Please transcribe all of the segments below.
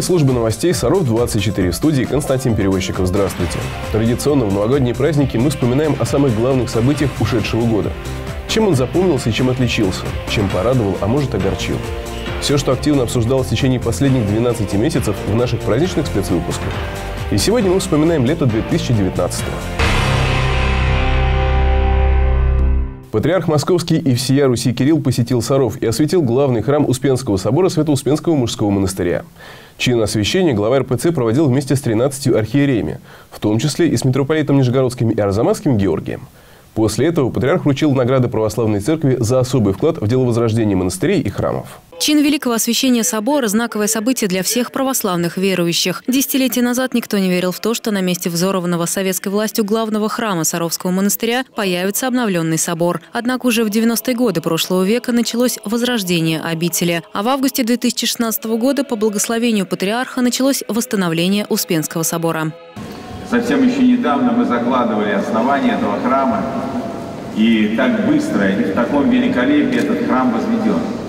Эфире службы новостей «Саров-24» в студии Константин Перевозчиков. Здравствуйте. Традиционно в новогодние праздники мы вспоминаем о самых главных событиях ушедшего года. Чем он запомнился и чем отличился, чем порадовал, а может огорчил. Все, что активно обсуждалось в течение последних 12 месяцев в наших праздничных спецвыпусках. И сегодня мы вспоминаем лето 2019 -го. Патриарх Московский и всея Руси Кирилл посетил Саров и осветил главный храм Успенского собора Свято-Успенского мужского монастыря. Чин освящения глава РПЦ проводил вместе с 13 архиереями, в том числе и с митрополитом Нижегородским и Арзамасским Георгием. После этого патриарх вручил награды православной церкви за особый вклад в дело возрождения монастырей и храмов. Чин Великого Освящения Собора – знаковое событие для всех православных верующих. Десятилетия назад никто не верил в то, что на месте взорванного советской властью главного храма Саровского монастыря появится обновленный собор. Однако уже в 90-е годы прошлого века началось возрождение обители. А в августе 2016 года по благословению патриарха началось восстановление Успенского собора. Совсем еще недавно мы закладывали основание этого храма, и так быстро и в таком великолепии этот храм возведен.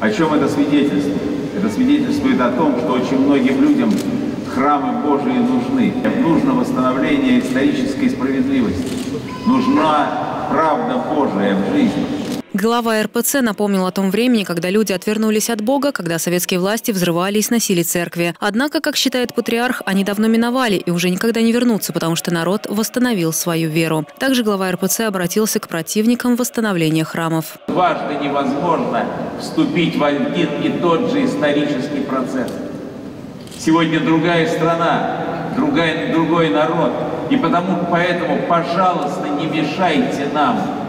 О чем это свидетельствует? Это свидетельствует о том, что очень многим людям храмы Божии нужны. Нужно восстановление исторической справедливости. Нужна правда Божия в жизни. Глава РПЦ напомнил о том времени, когда люди отвернулись от Бога, когда советские власти взрывали и сносили церкви. Однако, как считает патриарх, они давно миновали и уже никогда не вернутся, потому что народ восстановил свою веру. Также глава РПЦ обратился к противникам восстановления храмов. Дважды невозможно вступить в один и тот же исторический процесс. Сегодня другая страна, другая, другой народ. И потому, поэтому, пожалуйста, не мешайте нам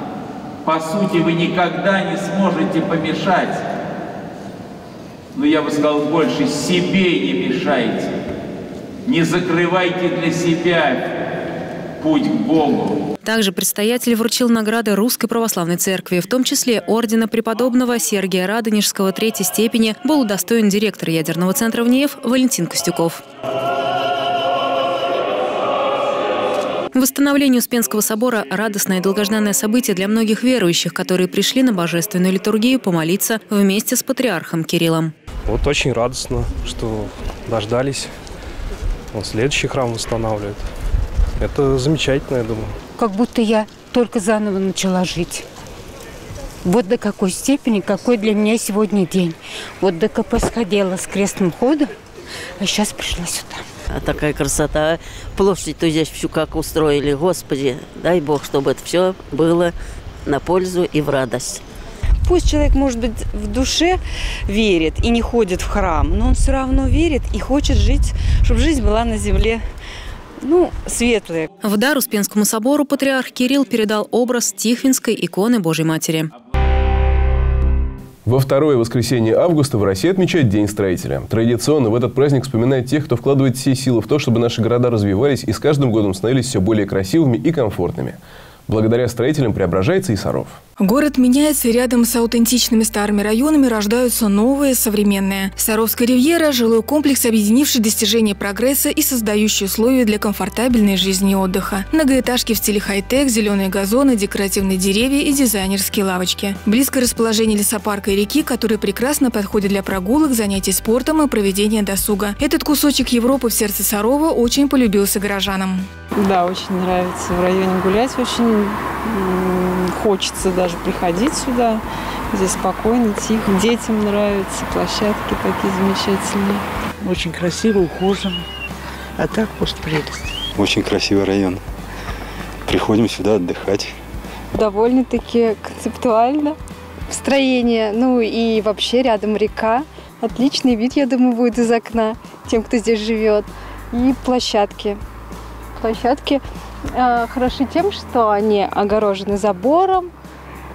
по сути, вы никогда не сможете помешать. Но я бы сказал больше, себе не мешайте. Не закрывайте для себя путь к Богу. Также предстоятель вручил награды Русской Православной Церкви, в том числе ордена преподобного Сергия Радонежского третьей степени был удостоен директор ядерного центра ВНИЕФ Валентин Костюков. Восстановление Успенского собора – радостное и долгожданное событие для многих верующих, которые пришли на божественную литургию помолиться вместе с патриархом Кириллом. Вот очень радостно, что дождались. Он следующий храм восстанавливает. Это замечательно, я думаю. Как будто я только заново начала жить. Вот до какой степени, какой для меня сегодня день. Вот до КП сходила с крестным ходом, а сейчас пришла сюда. А такая красота. Площадь-то здесь всю как устроили. Господи, дай Бог, чтобы это все было на пользу и в радость. Пусть человек, может быть, в душе верит и не ходит в храм, но он все равно верит и хочет жить, чтобы жизнь была на земле ну, светлые. В дар Успенскому собору патриарх Кирилл передал образ Тихвинской иконы Божьей Матери. Во второе воскресенье августа в России отмечают День строителя. Традиционно в этот праздник вспоминают тех, кто вкладывает все силы в то, чтобы наши города развивались и с каждым годом становились все более красивыми и комфортными. Благодаря строителям преображается и Саров. Город меняется, и рядом с аутентичными старыми районами рождаются новые, современные. Саровская ривьера – жилой комплекс, объединивший достижения прогресса и создающий условия для комфортабельной жизни и отдыха. Многоэтажки в стиле хай-тек, зеленые газоны, декоративные деревья и дизайнерские лавочки. Близкое расположение лесопарка и реки, которые прекрасно подходят для прогулок, занятий спортом и проведения досуга. Этот кусочек Европы в сердце Сарова очень полюбился горожанам. Да, очень нравится в районе гулять, очень хочется даже приходить сюда. Здесь спокойно, тихо. Детям нравится, площадки такие замечательные. Очень красиво, ухоженно. А так просто прелесть. Очень красивый район. Приходим сюда отдыхать. Довольно-таки концептуально. Строение, ну и вообще рядом река. Отличный вид, я думаю, будет из окна тем, кто здесь живет. И площадки. Площадки э, хороши тем, что они огорожены забором,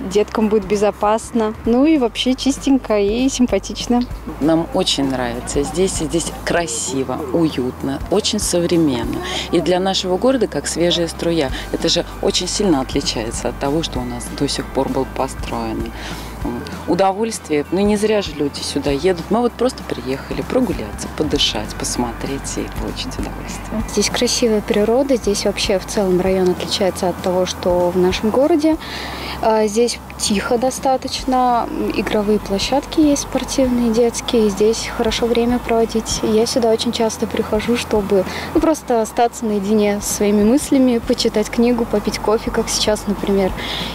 деткам будет безопасно, ну и вообще чистенько и симпатично. Нам очень нравится. Здесь, здесь красиво, уютно, очень современно. И для нашего города как свежая струя. Это же очень сильно отличается от того, что у нас до сих пор был построено. Удовольствие. Ну, не зря же люди сюда едут. Мы вот просто приехали прогуляться, подышать, посмотреть и получить удовольствие. Здесь красивая природа, здесь вообще в целом район отличается от того, что в нашем городе. А, здесь тихо достаточно, игровые площадки есть спортивные, детские, здесь хорошо время проводить. Я сюда очень часто прихожу, чтобы ну, просто остаться наедине с своими мыслями, почитать книгу, попить кофе, как сейчас, например.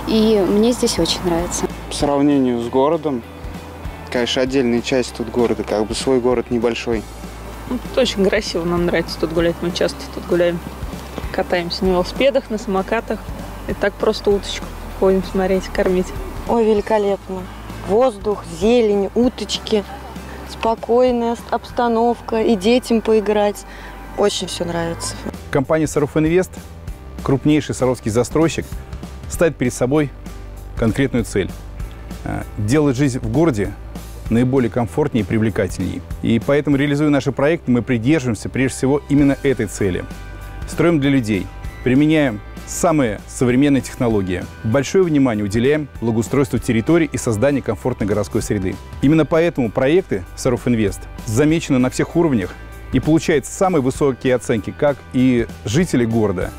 И мне здесь очень нравится. Сравнению с городом, конечно, отдельная часть тут города, как бы свой город небольшой. Ну, тут очень красиво, нам нравится тут гулять, мы часто тут гуляем. Катаемся на велосипедах, на самокатах. И так просто уточку ходим смотреть, кормить. Ой, великолепно. Воздух, зелень, уточки, спокойная обстановка и детям поиграть. Очень все нравится. Компания «Саров Инвест», крупнейший саровский застройщик, ставит перед собой конкретную цель делать жизнь в городе наиболее комфортнее и привлекательнее. И поэтому, реализуя наши проекты, мы придерживаемся прежде всего именно этой цели. Строим для людей, применяем самые современные технологии. Большое внимание уделяем благоустройству территорий и созданию комфортной городской среды. Именно поэтому проекты Саров Инвест замечены на всех уровнях и получают самые высокие оценки как и жители города,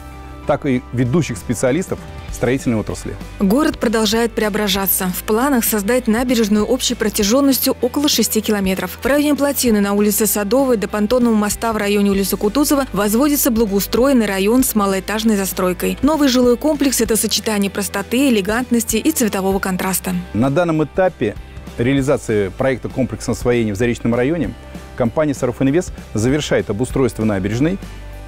так и ведущих специалистов строительной отрасли. Город продолжает преображаться. В планах создать набережную общей протяженностью около 6 километров. В районе Плотины на улице Садовой до понтонного моста в районе улицы Кутузова возводится благоустроенный район с малоэтажной застройкой. Новый жилой комплекс – это сочетание простоты, элегантности и цветового контраста. На данном этапе реализации проекта комплексного освоения в Заречном районе компания «Сарофинвест» завершает обустройство набережной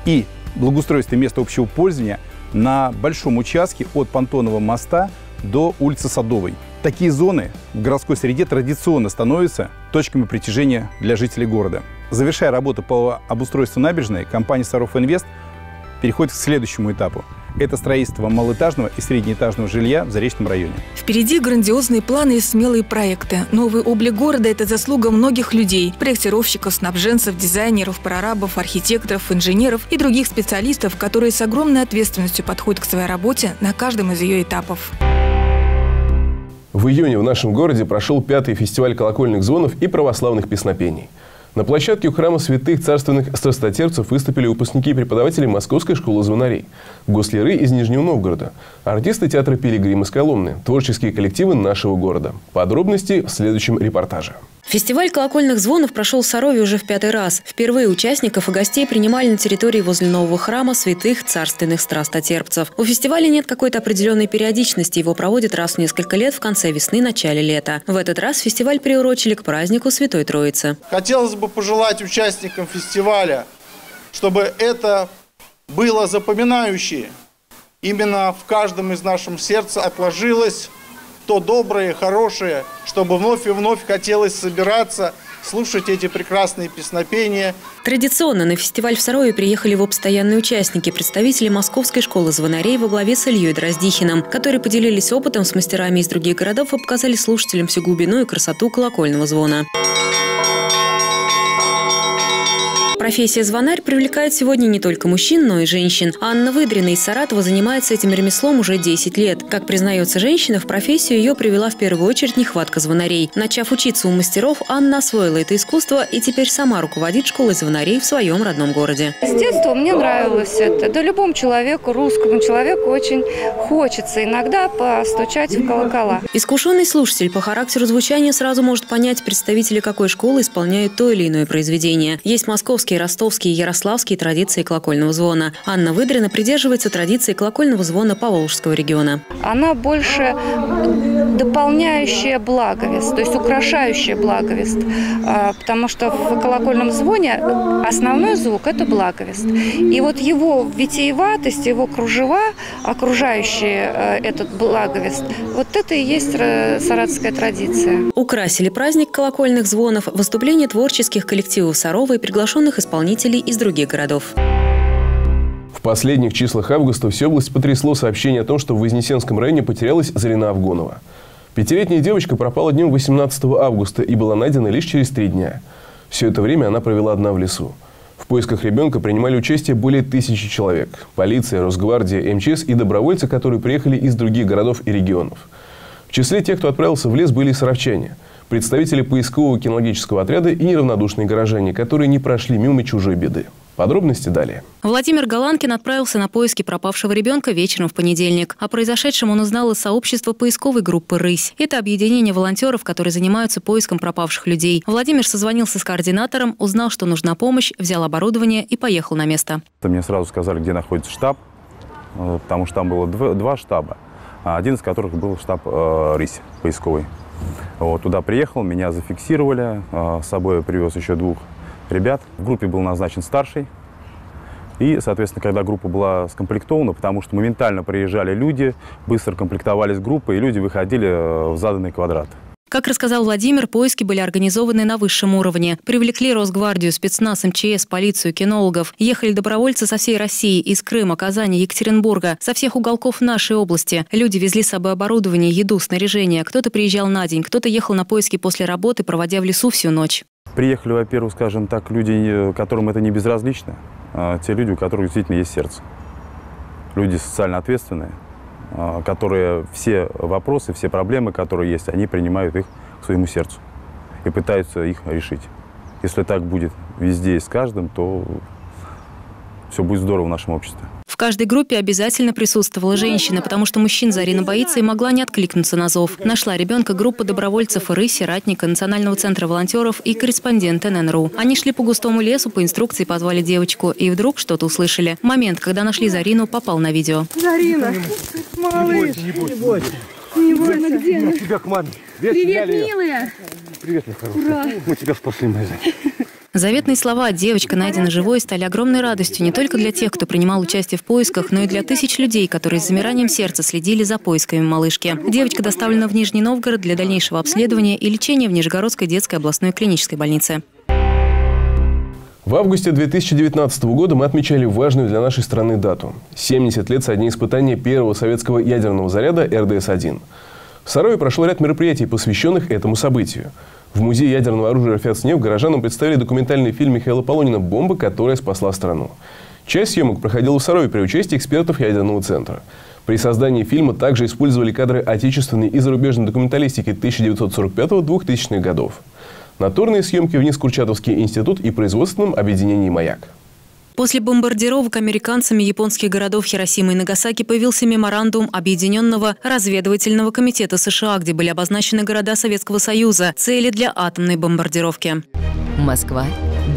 и благоустройство места общего пользования на большом участке от Понтонного моста до улицы Садовой. Такие зоны в городской среде традиционно становятся точками притяжения для жителей города. Завершая работу по обустройству набережной, компания «Саров Инвест» переходит к следующему этапу – это строительство малоэтажного и среднеэтажного жилья в Заречном районе. Впереди грандиозные планы и смелые проекты. Новый облик города – это заслуга многих людей – проектировщиков, снабженцев, дизайнеров, прорабов, архитекторов, инженеров и других специалистов, которые с огромной ответственностью подходят к своей работе на каждом из ее этапов. В июне в нашем городе прошел пятый фестиваль колокольных звонов и православных песнопений – на площадке у храма святых царственных страстотерпцев выступили выпускники и преподаватели Московской школы звонарей, госляры из Нижнего Новгорода, артисты театра «Пилигрим» из Коломны, творческие коллективы нашего города. Подробности в следующем репортаже. Фестиваль колокольных звонов прошел в Сарове уже в пятый раз. Впервые участников и гостей принимали на территории возле нового храма святых царственных страстотерпцев. У фестиваля нет какой-то определенной периодичности. Его проводят раз в несколько лет в конце весны, начале лета. В этот раз фестиваль приурочили к празднику Святой Троицы. Хотелось бы пожелать участникам фестиваля, чтобы это было запоминающее. Именно в каждом из нашем сердца отложилось то доброе, хорошее, чтобы вновь и вновь хотелось собираться, слушать эти прекрасные песнопения. Традиционно на фестиваль в Сарове приехали его постоянные участники, представители Московской школы звонарей во главе с Ильей Дроздихиным, которые поделились опытом с мастерами из других городов и показали слушателям всю глубину и красоту колокольного звона. Профессия звонарь привлекает сегодня не только мужчин, но и женщин. Анна Выдрина из Саратова занимается этим ремеслом уже 10 лет. Как признается женщина, в профессию ее привела в первую очередь нехватка звонарей. Начав учиться у мастеров, Анна освоила это искусство и теперь сама руководит школой звонарей в своем родном городе. С детства мне нравилось это. Да любому человеку, русскому человеку очень хочется иногда постучать в колокола. Искушенный слушатель по характеру звучания сразу может понять, представители какой школы исполняют то или иное произведение. Есть московские московские, ростовские и ярославские традиции колокольного звона. Анна Выдрина придерживается традиции колокольного звона Поволжского региона. Она больше дополняющая благовест, то есть украшающая благовест, а, потому что в колокольном звоне основной звук – это благовест. И вот его витиеватость, его кружева, окружающие э, этот благовест, вот это и есть саратовская традиция. Украсили праздник колокольных звонов выступления творческих коллективов Сарова и приглашенных исполнителей из других городов. В последних числах августа всю область потрясло сообщение о том, что в Вознесенском районе потерялась Зарина Авгонова. Пятилетняя девочка пропала днем 18 августа и была найдена лишь через три дня. Все это время она провела одна в лесу. В поисках ребенка принимали участие более тысячи человек. Полиция, Росгвардия, МЧС и добровольцы, которые приехали из других городов и регионов. В числе тех, кто отправился в лес, были и саровчане – представители поискового кинологического отряда и неравнодушные горожане, которые не прошли мимо чужой беды. Подробности далее. Владимир Галанкин отправился на поиски пропавшего ребенка вечером в понедельник. О произошедшем он узнал из сообщества поисковой группы «Рысь». Это объединение волонтеров, которые занимаются поиском пропавших людей. Владимир созвонился с координатором, узнал, что нужна помощь, взял оборудование и поехал на место. Мне сразу сказали, где находится штаб, э, потому что там было два штаба, один из которых был штаб э, «Рысь» поисковый. Вот, туда приехал, меня зафиксировали, а, с собой привез еще двух ребят. В группе был назначен старший. И, соответственно, когда группа была скомплектована, потому что моментально приезжали люди, быстро комплектовались группы, и люди выходили э, в заданный квадрат. Как рассказал Владимир, поиски были организованы на высшем уровне. Привлекли Росгвардию, спецназ, МЧС, полицию, кинологов. Ехали добровольцы со всей России, из Крыма, Казани, Екатеринбурга, со всех уголков нашей области. Люди везли с собой оборудование, еду, снаряжение. Кто-то приезжал на день, кто-то ехал на поиски после работы, проводя в лесу всю ночь. Приехали, во-первых, скажем так, люди, которым это не безразлично, а те люди, у которых действительно есть сердце. Люди социально ответственные, которые все вопросы, все проблемы, которые есть, они принимают их к своему сердцу и пытаются их решить. Если так будет везде и с каждым, то все будет здорово в нашем обществе. В каждой группе обязательно присутствовала женщина, потому что мужчин Зарина боится и могла не откликнуться на зов. Нашла ребенка группа добровольцев РЫСИ, Ратника, Национального центра волонтеров и корреспондент ННРУ. Они шли по густому лесу, по инструкции позвали девочку, и вдруг что-то услышали. Момент, когда нашли Зарину, попал на видео. Зарина, малыш. Не бойся, не бойся. Не больно, где она? тебя к маме. Привет, милая. Привет, моя хорошая. Ура. Мы тебя спасли, моя Заветные слова «девочка найдена живой» стали огромной радостью не только для тех, кто принимал участие в поисках, но и для тысяч людей, которые с замиранием сердца следили за поисками малышки. Девочка доставлена в Нижний Новгород для дальнейшего обследования и лечения в Нижегородской детской областной клинической больнице. В августе 2019 года мы отмечали важную для нашей страны дату – 70 лет со дня испытания первого советского ядерного заряда РДС-1. В Сарове прошло ряд мероприятий, посвященных этому событию – в музее ядерного оружия «Рафиат горожанам представили документальный фильм Михаила Полонина «Бомба, которая спасла страну». Часть съемок проходила в Сарове при участии экспертов ядерного центра. При создании фильма также использовали кадры отечественной и зарубежной документалистики 1945-2000-х годов. Натурные съемки вниз Курчатовский институт и производственном объединении «Маяк». После бомбардировок американцами японских городов Хиросима и Нагасаки появился меморандум Объединенного разведывательного комитета США, где были обозначены города Советского Союза, цели для атомной бомбардировки. Москва,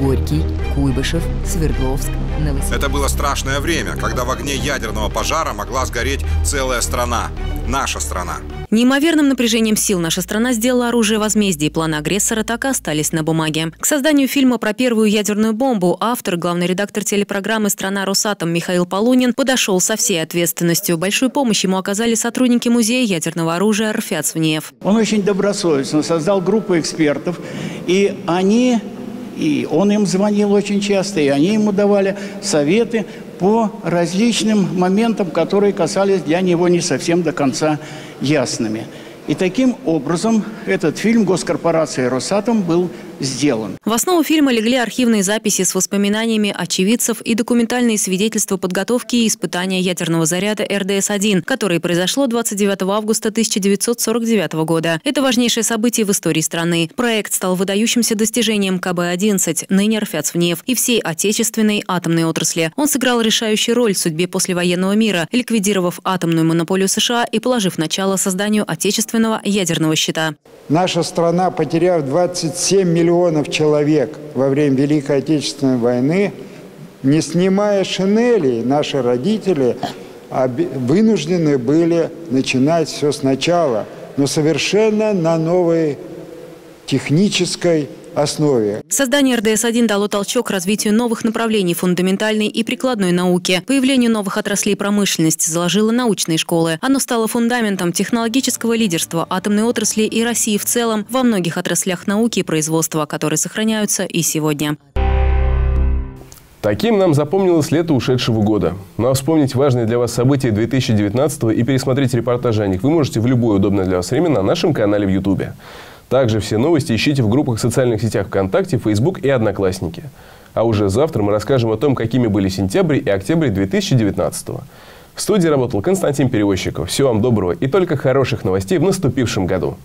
Горький, Куйбышев, Свердловск, Новосибирск. Это было страшное время, когда в огне ядерного пожара могла сгореть целая страна. Наша страна. Неимоверным напряжением сил наша страна сделала оружие возмездия, и планы агрессора так и остались на бумаге. К созданию фильма про первую ядерную бомбу автор, главный редактор телепрограммы «Страна Росатом» Михаил Полунин подошел со всей ответственностью. Большую помощь ему оказали сотрудники музея ядерного оружия «Рфят Свнеев». Он очень добросовестно создал группу экспертов, и они и он им звонил очень часто, и они ему давали советы по различным моментам, которые касались для него не совсем до конца ясными. И таким образом этот фильм госкорпорации «Росатом» был сделан. В основу фильма легли архивные записи с воспоминаниями очевидцев и документальные свидетельства подготовки и испытания ядерного заряда РДС-1, которое произошло 29 августа 1949 года. Это важнейшее событие в истории страны. Проект стал выдающимся достижением КБ-11, ныне РФЯЦВНЕФ, и всей отечественной атомной отрасли. Он сыграл решающую роль в судьбе послевоенного мира, ликвидировав атомную монополию США и положив начало созданию отечественного ядерного щита. Наша страна, потеряв 27 миллионов миллионов человек во время Великой Отечественной войны, не снимая шинели, наши родители вынуждены были начинать все сначала, но совершенно на новой технической основе. Создание РДС-1 дало толчок развитию новых направлений фундаментальной и прикладной науки, появлению новых отраслей промышленности, заложило научные школы. Оно стало фундаментом технологического лидерства атомной отрасли и России в целом во многих отраслях науки и производства, которые сохраняются и сегодня. Таким нам запомнилось лето ушедшего года. Ну а вспомнить важные для вас события 2019 и пересмотреть репортажи о них вы можете в любое удобное для вас время на нашем канале в Ютубе. Также все новости ищите в группах социальных сетях ВКонтакте, Facebook и Одноклассники. А уже завтра мы расскажем о том, какими были сентябрь и октябрь 2019 -го. В студии работал Константин Перевозчиков. Всего вам доброго и только хороших новостей в наступившем году.